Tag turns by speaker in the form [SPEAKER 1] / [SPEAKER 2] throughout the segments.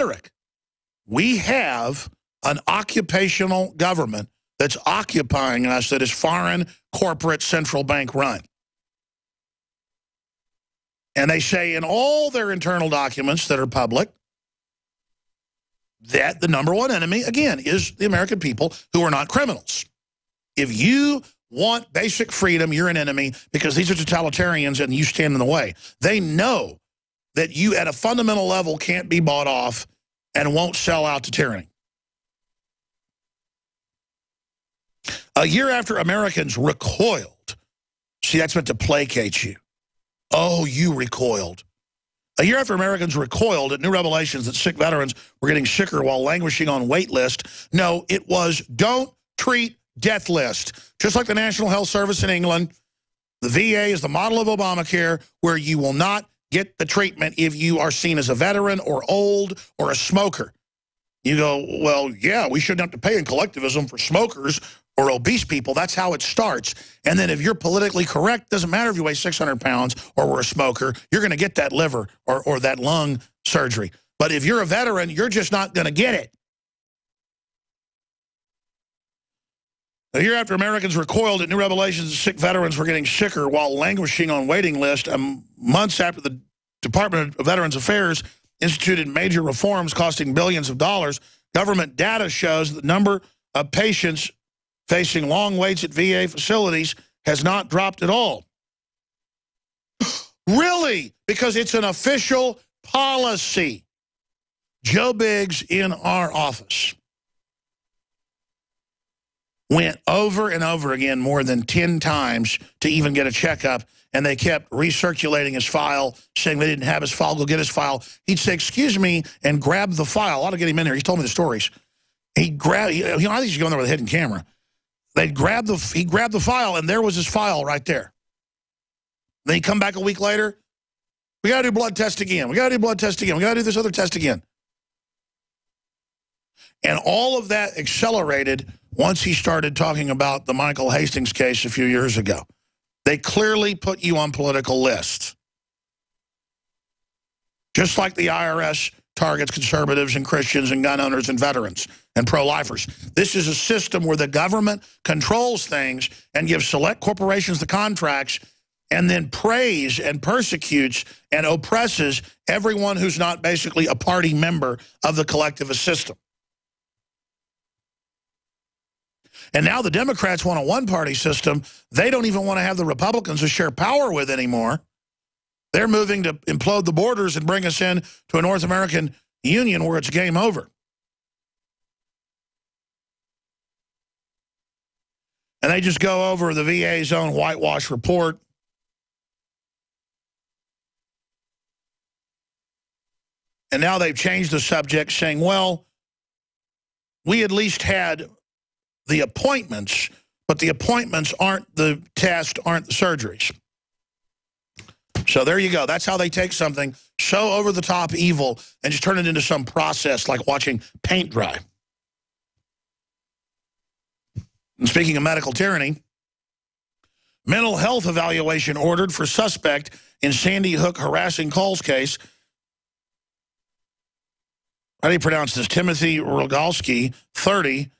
[SPEAKER 1] rhetoric. We have an occupational government that's occupying us that is foreign corporate central bank run. And they say in all their internal documents that are public that the number one enemy, again, is the American people who are not criminals. If you want basic freedom, you're an enemy because these are totalitarians and you stand in the way. They know that you, at a fundamental level, can't be bought off and won't sell out to tyranny. A year after Americans recoiled, see, that's meant to placate you. Oh, you recoiled. A year after Americans recoiled at new revelations that sick veterans were getting sicker while languishing on wait list, no, it was don't treat death list. Just like the National Health Service in England, the VA is the model of Obamacare where you will not get the treatment if you are seen as a veteran or old or a smoker. You go, well, yeah, we shouldn't have to pay in collectivism for smokers or obese people. That's how it starts. And then if you're politically correct, doesn't matter if you weigh 600 pounds or were a smoker, you're going to get that liver or, or that lung surgery. But if you're a veteran, you're just not going to get it. A year after Americans recoiled at new revelations, sick veterans were getting sicker while languishing on waiting lists. Um, months after the Department of Veterans Affairs instituted major reforms costing billions of dollars, government data shows the number of patients facing long waits at VA facilities has not dropped at all. really? Because it's an official policy. Joe Biggs in our office went over and over again more than 10 times to even get a checkup, and they kept recirculating his file, saying they didn't have his file, go get his file. He'd say, excuse me, and grab the file. I ought to get him in here. He told me the stories. He grabbed, I think he's going there with a hidden camera. They'd grab the, he grabbed the file, and there was his file right there. Then he come back a week later, we got to do blood test again. We got to do blood test again. We got to do this other test again. And all of that accelerated once he started talking about the Michael Hastings case a few years ago. They clearly put you on political lists. Just like the IRS targets conservatives and Christians and gun owners and veterans and pro-lifers. This is a system where the government controls things and gives select corporations the contracts and then prays and persecutes and oppresses everyone who's not basically a party member of the collectivist system. And now the Democrats want a one-party system. They don't even want to have the Republicans to share power with anymore. They're moving to implode the borders and bring us in to a North American Union where it's game over. And they just go over the VA's own whitewash report. And now they've changed the subject saying, well, we at least had the appointments, but the appointments aren't the test, aren't the surgeries. So there you go. That's how they take something so over-the-top evil and just turn it into some process like watching paint dry. And speaking of medical tyranny, mental health evaluation ordered for suspect in Sandy Hook harassing calls case. How do you pronounce this? Timothy Rogalski, 30,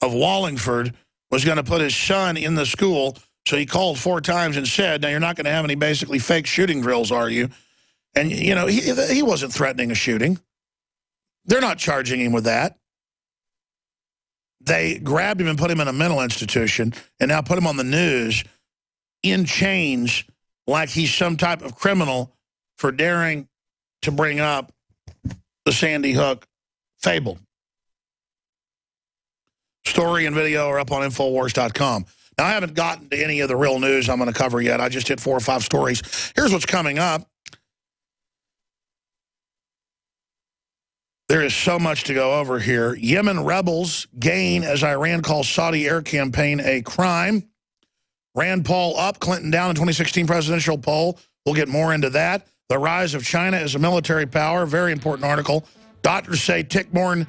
[SPEAKER 1] of Wallingford was going to put his son in the school. So he called four times and said, now you're not going to have any basically fake shooting drills, are you? And, you know, he, he wasn't threatening a shooting. They're not charging him with that. They grabbed him and put him in a mental institution and now put him on the news in chains like he's some type of criminal for daring to bring up the Sandy Hook fable. Story and video are up on Infowars.com. Now, I haven't gotten to any of the real news I'm going to cover yet. I just hit four or five stories. Here's what's coming up. There is so much to go over here. Yemen rebels gain as Iran calls Saudi air campaign a crime. Rand Paul up, Clinton down in 2016 presidential poll. We'll get more into that. The rise of China as a military power, very important article. Doctors say tick-borne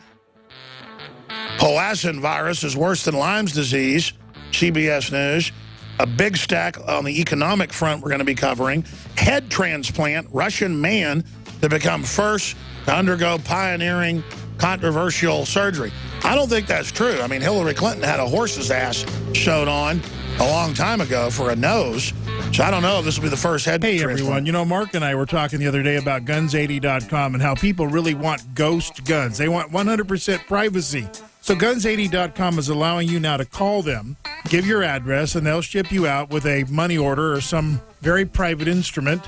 [SPEAKER 1] Powassan virus is worse than Lyme's disease, CBS News. A big stack on the economic front we're going to be covering. Head transplant, Russian man to become first to undergo pioneering, controversial surgery. I don't think that's true. I mean, Hillary Clinton had a horse's ass sewed on a long time ago for a nose. So I don't know if this will be the first head.
[SPEAKER 2] Hey, everyone. You know, Mark and I were talking the other day about guns80.com and how people really want ghost guns. They want 100% privacy. So guns80.com is allowing you now to call them, give your address, and they'll ship you out with a money order or some very private instrument.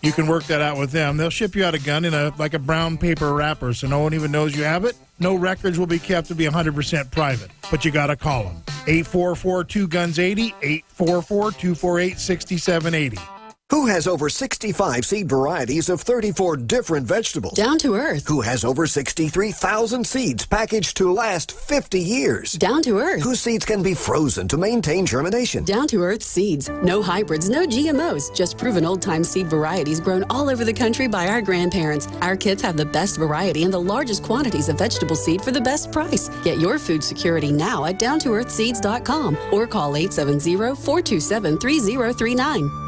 [SPEAKER 2] You can work that out with them. They'll ship you out a gun in a like a brown paper wrapper so no one even knows you have it. No records will be kept to be 100% private, but you got to call them. 844 guns 80 844 248 6780.
[SPEAKER 3] Who has over 65 seed varieties of 34 different vegetables?
[SPEAKER 4] Down to Earth.
[SPEAKER 3] Who has over 63,000 seeds packaged to last 50 years?
[SPEAKER 4] Down to Earth.
[SPEAKER 3] Whose seeds can be frozen to maintain germination?
[SPEAKER 4] Down to Earth seeds. No hybrids, no GMOs, just proven old time seed varieties grown all over the country by our grandparents. Our kids have the best variety and the largest quantities of vegetable seed for the best price. Get your food security now at downtoearthseeds.com or call 870 427 3039.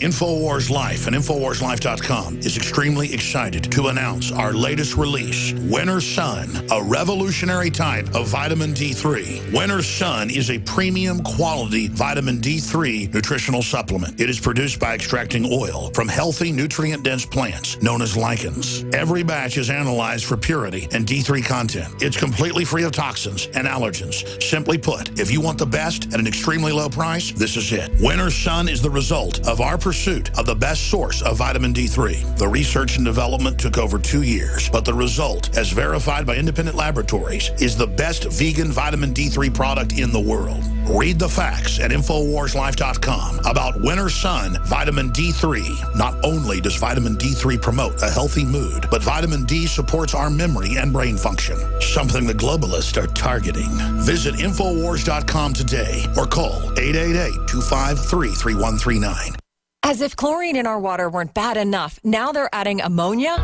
[SPEAKER 1] InfoWars Life and InfoWarsLife.com is extremely excited to announce our latest release, Winter Sun, a revolutionary type of vitamin D3. Winter Sun is a premium quality vitamin D3 nutritional supplement. It is produced by extracting oil from healthy, nutrient-dense plants known as lichens. Every batch is analyzed for purity and D3 content. It's completely free of toxins and allergens. Simply put, if you want the best at an extremely low price, this is it. Winter Sun is the result of our pursuit of the best source of vitamin D3. The research and development took over two years, but the result, as verified by independent laboratories, is the best vegan vitamin D3 product in the world. Read the facts at InfoWarsLife.com about Winter Sun Vitamin D3. Not only does vitamin D3 promote a healthy mood, but vitamin D supports our memory and brain function, something the globalists are targeting. Visit InfoWars.com today or call 888-253-3139.
[SPEAKER 5] As if chlorine in our water weren't bad enough, now they're adding ammonia?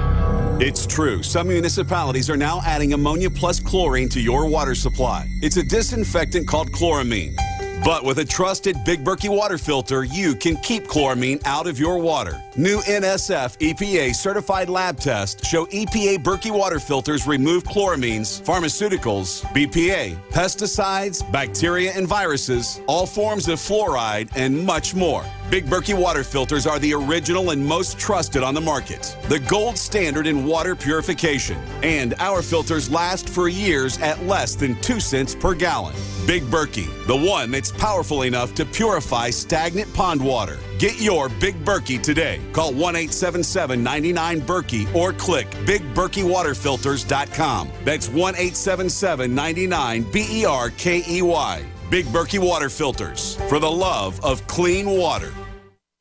[SPEAKER 6] It's true. Some municipalities are now adding ammonia plus chlorine to your water supply. It's a disinfectant called chloramine. But with a trusted Big Berkey water filter, you can keep chloramine out of your water. New NSF EPA certified lab tests show EPA Berkey water filters remove chloramines, pharmaceuticals, BPA, pesticides, bacteria and viruses, all forms of fluoride, and much more. Big Berkey water filters are the original and most trusted on the market. The gold standard in water purification. And our filters last for years at less than 2 cents per gallon. Big Berkey, the one that's powerful enough to purify stagnant pond water. Get your Big Berkey today. Call 1 877 99 Berkey or click BigBerkeyWaterFilters.com. That's 1 877 99 B E R K E Y. Big Berkey Water Filters for the love of clean water.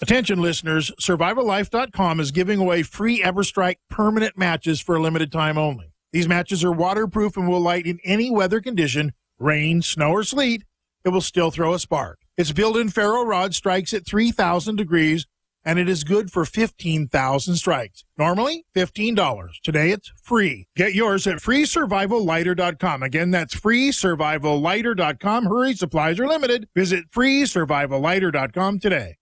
[SPEAKER 2] Attention listeners, survivallife.com is giving away free EverStrike permanent matches for a limited time only. These matches are waterproof and will light in any weather condition, rain, snow, or sleet. It will still throw a spark. Its built-in ferro rod strikes at 3,000 degrees and it is good for 15,000 strikes. Normally, $15. Today it's free. Get yours at freesurvivallighter.com. Again, that's freesurvivallighter.com. Hurry, supplies are limited. Visit freesurvivallighter.com today.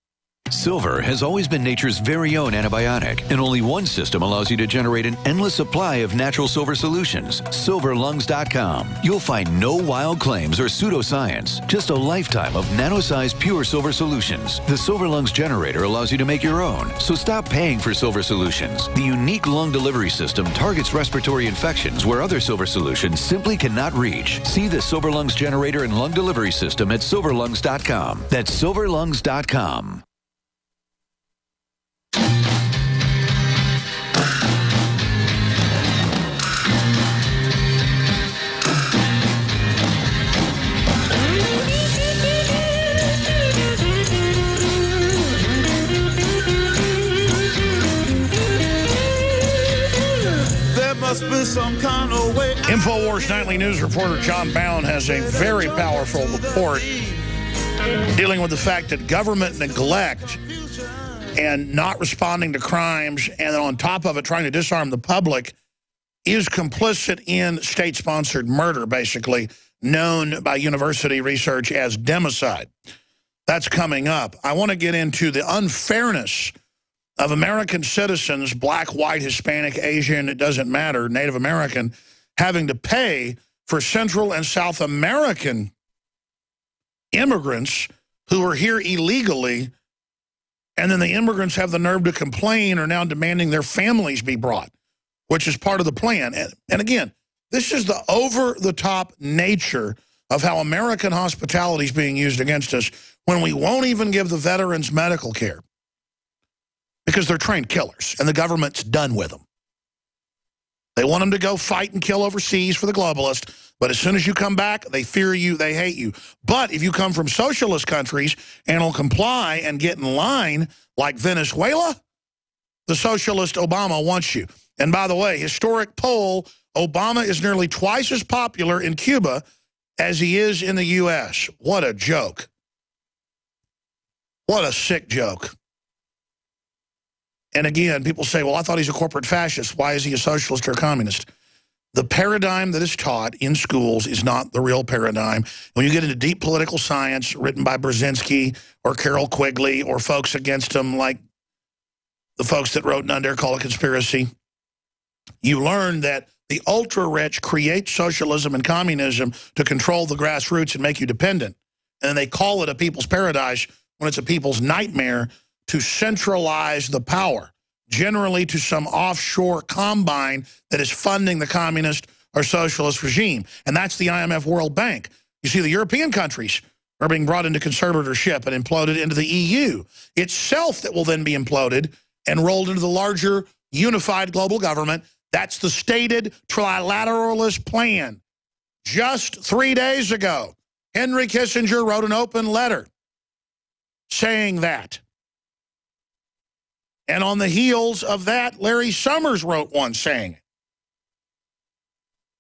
[SPEAKER 7] Silver has always been nature's very own antibiotic, and only one system allows you to generate an endless supply of natural silver solutions. SilverLungs.com. You'll find no wild claims or pseudoscience, just a lifetime of nano-sized pure silver solutions. The Silver Lungs generator allows you to make your own, so stop paying for silver solutions. The unique lung delivery system targets respiratory infections where other silver solutions simply cannot reach. See the Silver Lungs generator and lung delivery system at SilverLungs.com. That's SilverLungs.com.
[SPEAKER 1] kind of. InfoWars Nightly News reporter John Bowne has a very powerful report dealing with the fact that government neglect and not responding to crimes and on top of it trying to disarm the public is complicit in state-sponsored murder, basically, known by university research as democide. That's coming up. I want to get into the unfairness of American citizens, black, white, Hispanic, Asian, it doesn't matter, Native American, having to pay for Central and South American immigrants who are here illegally, and then the immigrants have the nerve to complain or now demanding their families be brought, which is part of the plan. And, and again, this is the over-the-top nature of how American hospitality is being used against us when we won't even give the veterans medical care because they're trained killers, and the government's done with them. They want them to go fight and kill overseas for the globalist, but as soon as you come back, they fear you, they hate you. But if you come from socialist countries and will comply and get in line like Venezuela, the socialist Obama wants you. And by the way, historic poll, Obama is nearly twice as popular in Cuba as he is in the U.S. What a joke. What a sick joke. And again, people say, well, I thought he's a corporate fascist. Why is he a socialist or a communist? The paradigm that is taught in schools is not the real paradigm. When you get into deep political science written by Brzezinski or Carroll Quigley or folks against him like the folks that wrote None Call a Conspiracy, you learn that the ultra-rich create socialism and communism to control the grassroots and make you dependent. And they call it a people's paradise when it's a people's nightmare to centralize the power, generally to some offshore combine that is funding the communist or socialist regime. And that's the IMF World Bank. You see, the European countries are being brought into conservatorship and imploded into the EU itself that will then be imploded and rolled into the larger unified global government. That's the stated trilateralist plan. Just three days ago, Henry Kissinger wrote an open letter saying that. And on the heels of that, Larry Summers wrote one saying.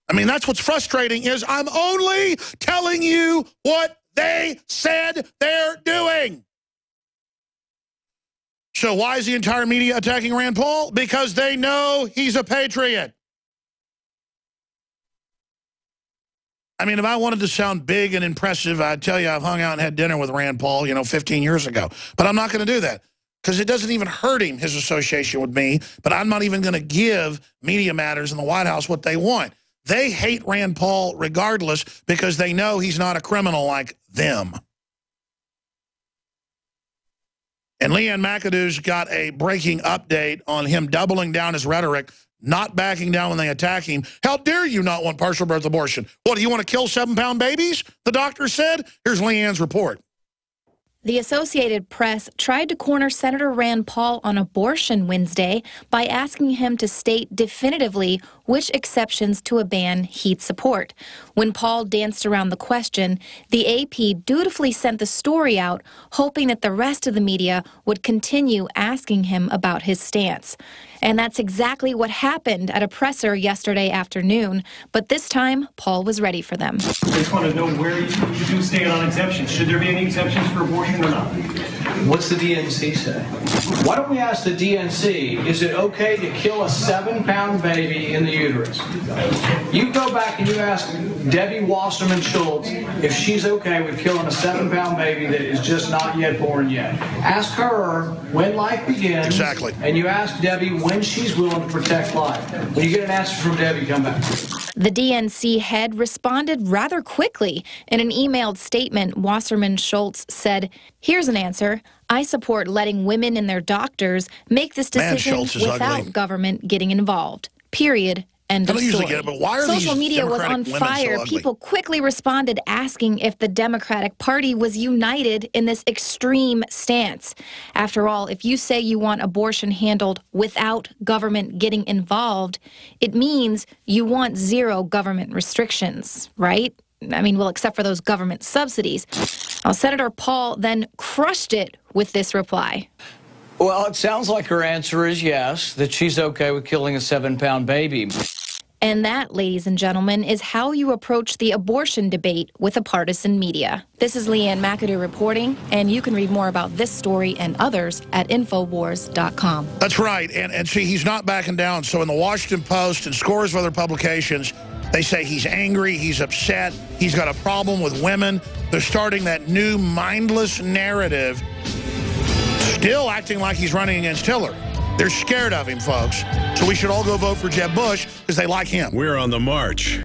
[SPEAKER 1] I mean, that's what's frustrating is I'm only telling you what they said they're doing. So why is the entire media attacking Rand Paul? Because they know he's a patriot. I mean, if I wanted to sound big and impressive, I'd tell you I've hung out and had dinner with Rand Paul, you know, 15 years ago. But I'm not going to do that because it doesn't even hurt him, his association with me, but I'm not even going to give Media Matters in the White House what they want. They hate Rand Paul regardless because they know he's not a criminal like them. And Leanne McAdoo's got a breaking update on him doubling down his rhetoric, not backing down when they attack him. How dare you not want partial birth abortion? What, do you want to kill seven-pound babies? The doctor said. Here's Leanne's report.
[SPEAKER 8] The Associated Press tried to corner Senator Rand Paul on abortion Wednesday by asking him to state definitively which exceptions to a ban he'd support. When Paul danced around the question, the AP dutifully sent the story out, hoping that the rest of the media would continue asking him about his stance. And that's exactly what happened at a presser yesterday afternoon. But this time, Paul was ready for them.
[SPEAKER 9] I just want to know where you do stand on exemptions. Should there be any exemptions for abortion or not?
[SPEAKER 10] What's the DNC say? Why don't we ask the DNC, is it okay to kill a seven pound baby in the uterus? You go back and you ask Debbie Wasserman Schultz if she's okay with killing a seven pound baby that is just not yet born yet. Ask her when life begins.
[SPEAKER 1] Exactly.
[SPEAKER 10] And you ask Debbie when she's willing to protect life. When you get an answer from Debbie, come back.
[SPEAKER 8] The DNC head responded rather quickly. In an emailed statement, Wasserman Schultz said, Here's an answer. I support letting women and their doctors make this decision without ugly. government getting involved. Period. End
[SPEAKER 1] I don't
[SPEAKER 8] usually
[SPEAKER 1] get it, but why are
[SPEAKER 8] Social
[SPEAKER 1] these
[SPEAKER 8] media was on
[SPEAKER 1] women so
[SPEAKER 8] fire.
[SPEAKER 1] ugly?
[SPEAKER 8] People quickly responded asking if the Democratic Party was united in this extreme stance. After all, if you say you want abortion handled without government getting involved, it means you want zero government restrictions, right? I mean, well, except for those government subsidies. Now, Senator Paul then crushed it with this reply.
[SPEAKER 10] Well, it sounds like her answer is yes, that she's okay with killing a seven pound baby.
[SPEAKER 8] And that, ladies and gentlemen, is how you approach the abortion debate with a partisan media. This is Leanne McAdoo reporting, and you can read more about this story and others at Infowars.com.
[SPEAKER 1] That's right. And, and see, he's not backing down. So in the Washington Post and scores of other publications, they say he's angry, he's upset, he's got a problem with women. They're starting that new mindless narrative, still acting like he's running against Hillary. They're scared of him, folks. So we should all go vote for Jeb Bush because they like him.
[SPEAKER 11] We're on the march.